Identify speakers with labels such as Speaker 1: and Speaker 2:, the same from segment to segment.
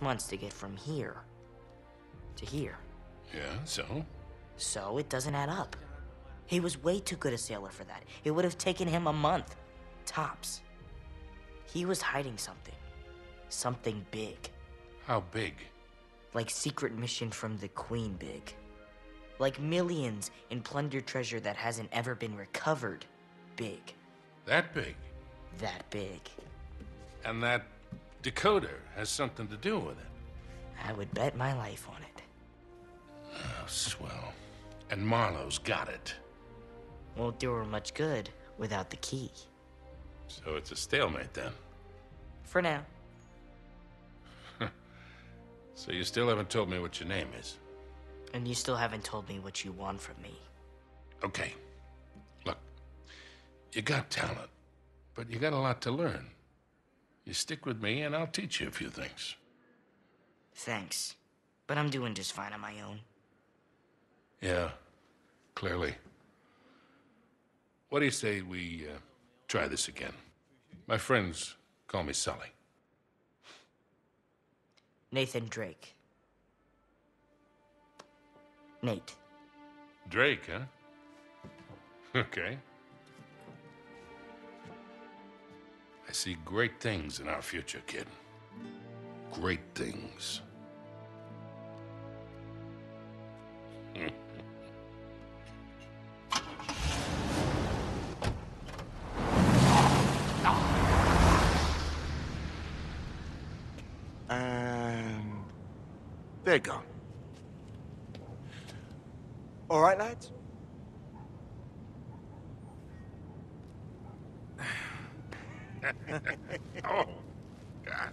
Speaker 1: months to get from here to here.
Speaker 2: Yeah, so?
Speaker 1: So it doesn't add up. He was way too good a sailor for that. It would have taken him a month, tops. He was hiding something. Something big.
Speaker 2: How big?
Speaker 1: Like secret mission from the Queen big. Like millions in plundered treasure that hasn't ever been recovered big.
Speaker 2: That big?
Speaker 1: That big.
Speaker 2: And that decoder has something to do with it?
Speaker 1: I would bet my life on it.
Speaker 2: Oh, swell. And Marlowe's got it.
Speaker 1: Won't do her much good without the key.
Speaker 2: So it's a stalemate then?
Speaker 1: For now.
Speaker 2: so you still haven't told me what your name is?
Speaker 1: And you still haven't told me what you want from me.
Speaker 2: Okay. Look, you got talent, but you got a lot to learn. You stick with me, and I'll teach you a few things.
Speaker 1: Thanks. But I'm doing just fine on my own.
Speaker 2: Yeah, clearly. What do you say we uh, try this again? My friends call me Sully.
Speaker 1: Nathan Drake. Nate.
Speaker 2: Drake, huh? Okay. I see great things in our future, kid. Great things. oh, God.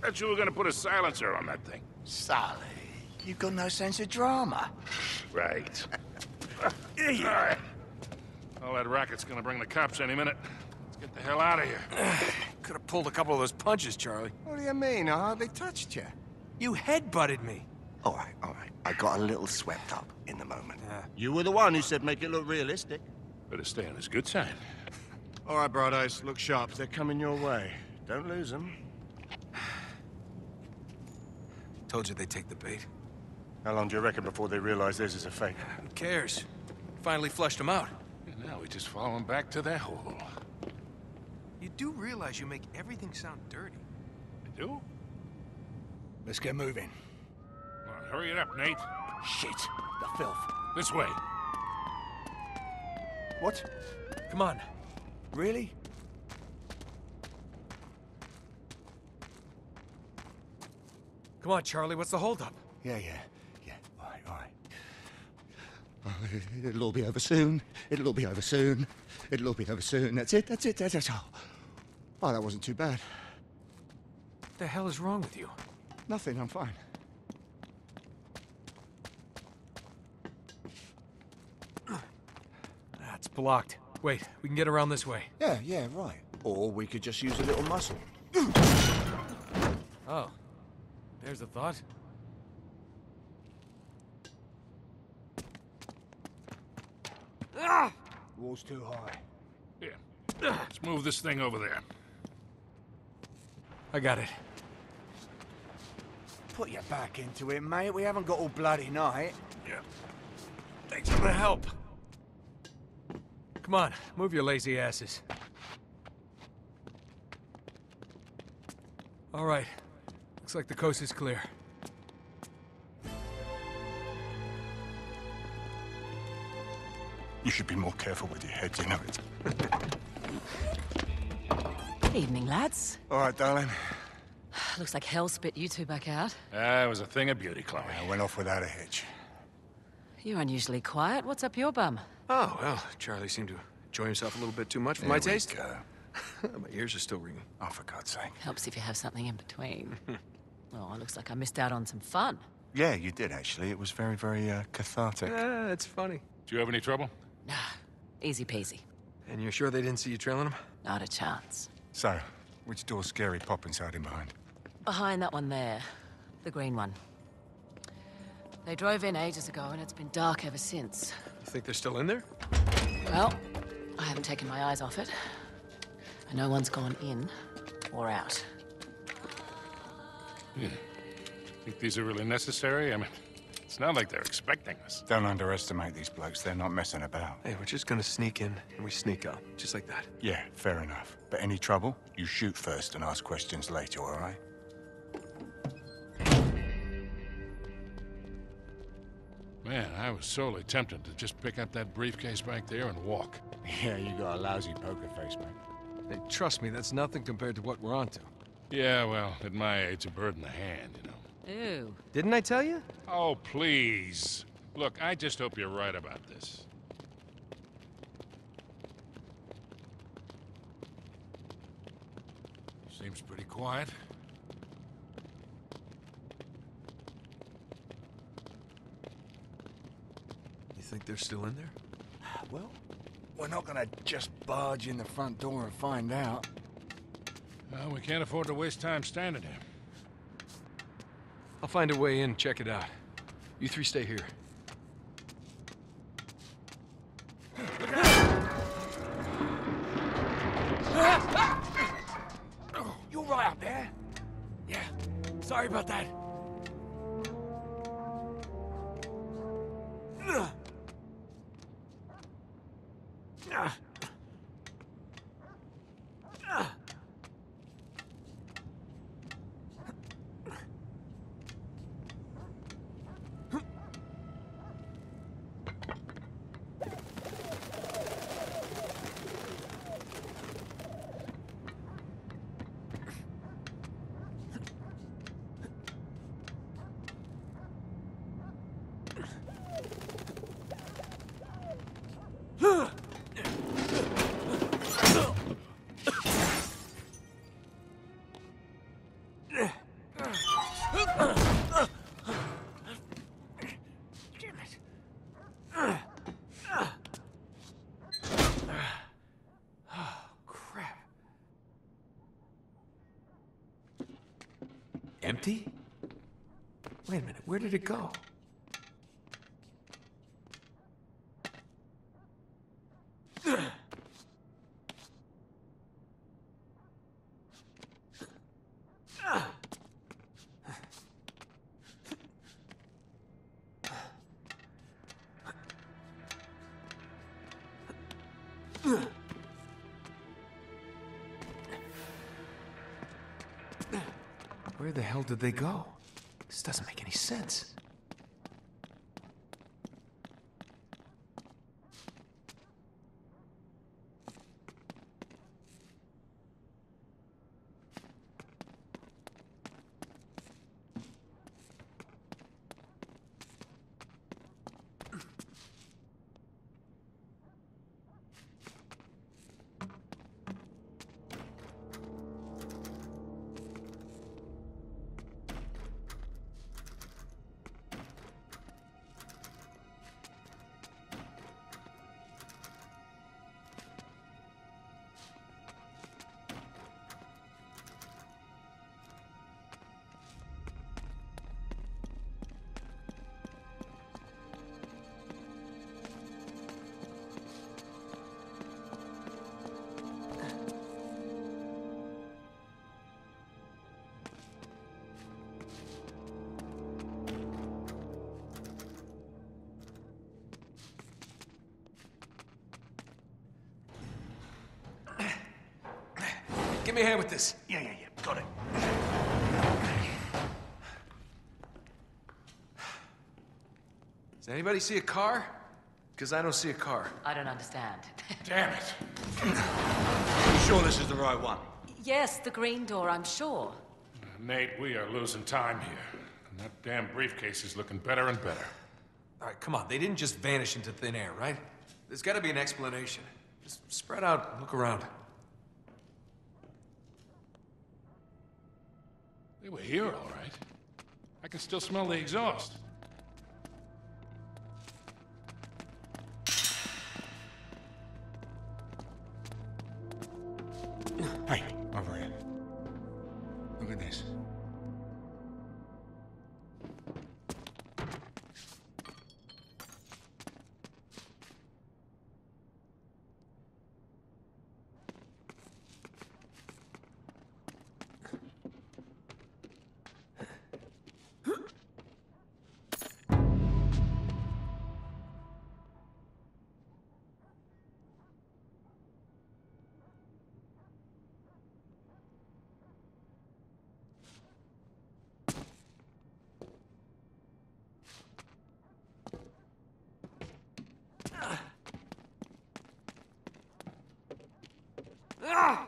Speaker 2: Bet you were gonna put a silencer on that thing.
Speaker 3: Sally, you've got no sense of drama.
Speaker 2: Right. All right. All that racket's gonna bring the cops any minute. Let's get the hell out of here.
Speaker 4: Could have pulled a couple of those punches, Charlie.
Speaker 3: What do you mean? Uh-huh, I hardly touched you.
Speaker 4: You head-butted me.
Speaker 3: All right, all right. I got a little swept up in the moment. You were the one who said make it look realistic.
Speaker 2: Better stay on his good side.
Speaker 3: All right, brothers, look sharp. They're coming your way. Don't lose them.
Speaker 4: Told you they'd take the bait.
Speaker 3: How long do you reckon before they realize this is a fake?
Speaker 4: Who cares? Finally flushed them out.
Speaker 2: And now we just follow him back to their hole.
Speaker 4: You do realize you make everything sound dirty.
Speaker 2: I do?
Speaker 3: Let's get moving.
Speaker 2: Well, hurry it up, Nate.
Speaker 3: Shit, the filth.
Speaker 2: This way.
Speaker 3: What?
Speaker 4: Come on.
Speaker 3: Really?
Speaker 4: Come on, Charlie, what's the holdup?
Speaker 3: Yeah, yeah, yeah. All right, all right. Oh, it'll all be over soon. It'll all be over soon. It'll all be over soon. That's it, that's it, that's it. Oh, oh that wasn't too bad.
Speaker 4: What the hell is wrong with you?
Speaker 3: Nothing, I'm fine.
Speaker 4: That's blocked. Wait, we can get around this way.
Speaker 3: Yeah, yeah, right. Or we could just use a little muscle.
Speaker 4: Oh. There's a thought. Ah!
Speaker 3: Wall's too high.
Speaker 2: Yeah. Let's move this thing over there.
Speaker 4: I got it.
Speaker 3: Put your back into it, mate. We haven't got all bloody night.
Speaker 2: Yeah.
Speaker 4: Thanks for the help. Come on, move your lazy asses. All right. Looks like the coast is clear.
Speaker 3: You should be more careful with your head, you know it.
Speaker 5: Good evening, lads.
Speaker 3: All right, darling.
Speaker 5: Looks like hell spit you two back out.
Speaker 2: That was a thing of beauty, Chloe.
Speaker 3: I went off without a hitch.
Speaker 5: You're unusually quiet. What's up your bum?
Speaker 4: Oh, well, Charlie seemed to enjoy himself a little bit too much for
Speaker 3: There
Speaker 4: my taste. my ears are still ringing.
Speaker 3: Oh, for God's sake.
Speaker 5: Helps if you have something in between. oh, it looks like I missed out on some fun.
Speaker 3: Yeah, you did, actually. It was very, very uh, cathartic.
Speaker 4: Ah, it's funny.
Speaker 2: Do you have any trouble?
Speaker 5: Nah, easy peasy.
Speaker 4: And you're sure they didn't see you trailing him?
Speaker 5: Not a chance.
Speaker 3: So, which door's scary Poppins hiding behind?
Speaker 5: Behind that one there, the green one. They drove in ages ago, and it's been dark ever since.
Speaker 4: You think they're still in there?
Speaker 5: Well, I haven't taken my eyes off it. And no one's gone in or out. Hmm.
Speaker 2: Think these are really necessary? I mean, it's not like they're expecting us.
Speaker 3: Don't underestimate these blokes. They're not messing about.
Speaker 4: Hey, we're just gonna sneak in and we sneak out. Just like that.
Speaker 3: Yeah, fair enough. But any trouble, you shoot first and ask questions later, all right?
Speaker 2: Man, I was sorely tempted to just pick up that briefcase back there and walk.
Speaker 3: Yeah, you got a lousy poker face, mate.
Speaker 4: Hey, trust me, that's nothing compared to what we're onto.
Speaker 2: Yeah, well, at my age, a bird in the hand, you know.
Speaker 5: Ew.
Speaker 4: Didn't I tell you?
Speaker 2: Oh, please. Look, I just hope you're right about this. Seems pretty quiet.
Speaker 4: Think they're still in there?
Speaker 3: Well, we're not gonna just barge in the front door and find out.
Speaker 2: Well, we can't afford to waste time standing here.
Speaker 4: I'll find a way in, check it out. You three stay here.
Speaker 3: You're right up there? Yeah. Sorry about that.
Speaker 4: Empty? Wait a minute, where did it go? Where the hell did they go? This doesn't make any sense. Give me a hand with this.
Speaker 3: Yeah, yeah, yeah. Got it.
Speaker 4: Does anybody see a car? Because I don't see a car.
Speaker 5: I don't understand.
Speaker 2: Damn it!
Speaker 6: You sure this is the right one?
Speaker 5: yes, the green door, I'm sure.
Speaker 2: Nate, we are losing time here. And that damn briefcase is looking better and better.
Speaker 4: All right, come on. They didn't just vanish into thin air, right? There's got to be an explanation. Just spread out, look around.
Speaker 2: They were here, all right. I can still smell the exhaust.
Speaker 3: Ah!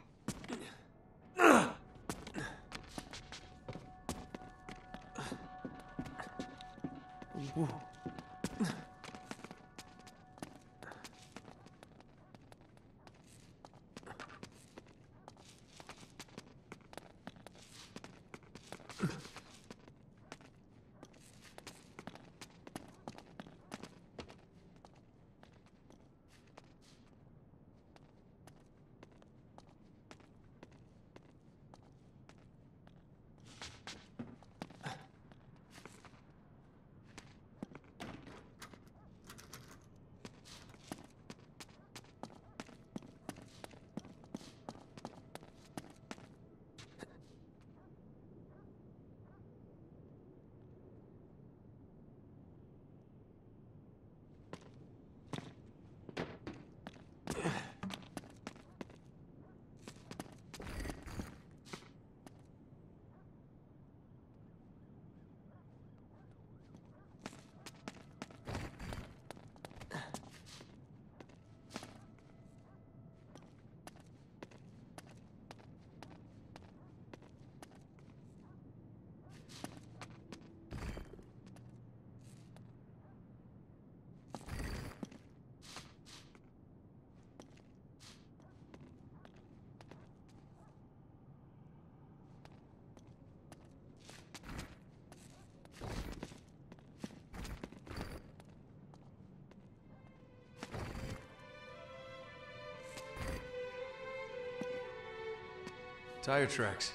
Speaker 4: Tire tracks.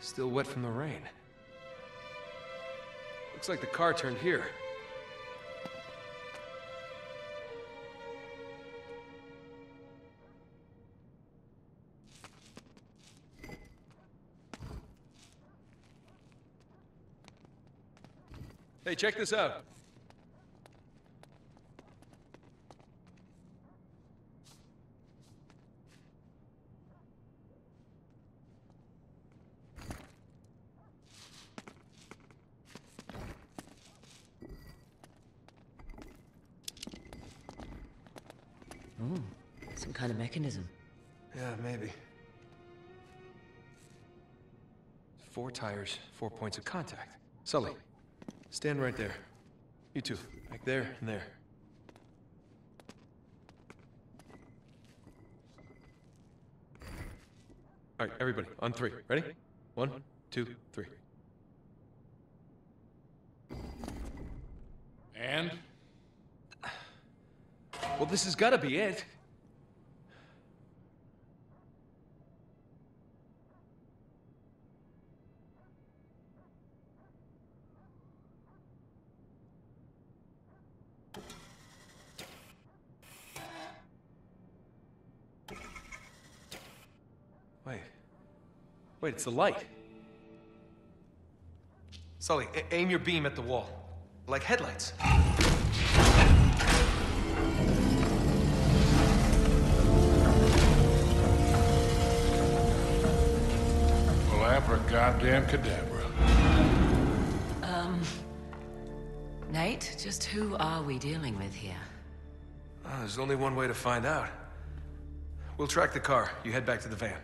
Speaker 4: Still wet from the rain. Looks like the car turned here. Hey, check this out.
Speaker 5: Oh, some kind of mechanism.
Speaker 4: Yeah, maybe. Four tires, four points of contact. Sully, stand right there. You two, back there and there. All right, everybody, on three. Ready? One, two, three.
Speaker 2: And?
Speaker 4: Well, this has got to be it. Wait. Wait, it's the light. Sully, aim your beam at the wall. Like headlights.
Speaker 2: Abracadabra cadabra.
Speaker 5: Um, Nate, just who are we dealing with here?
Speaker 4: Ah, there's only one way to find out. We'll track the car. You head back to the van.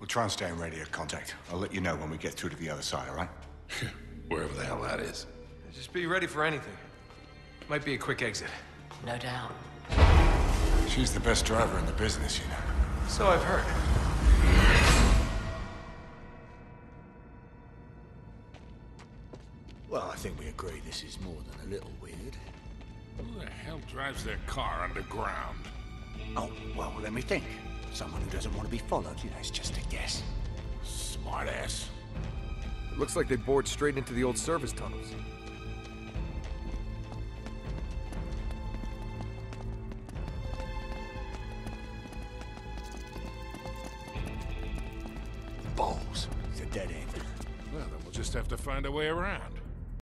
Speaker 7: We'll try and stay in radio contact. I'll let you know when we get through to the other side, all right?
Speaker 2: Wherever the hell that is.
Speaker 4: Just be ready for anything. Might be a quick exit.
Speaker 5: No doubt.
Speaker 7: She's the best driver in the business, you know.
Speaker 4: So I've heard.
Speaker 3: Well, I think we agree this is more than a little weird.
Speaker 2: Who the hell drives their car underground?
Speaker 3: Oh, well, let me think. Someone who doesn't want to be followed, you know, it's just a guess.
Speaker 2: Smartass.
Speaker 4: It looks like they bored straight into the old service tunnels.
Speaker 3: Balls. It's a dead end.
Speaker 2: Well, then we'll just have to find a way around.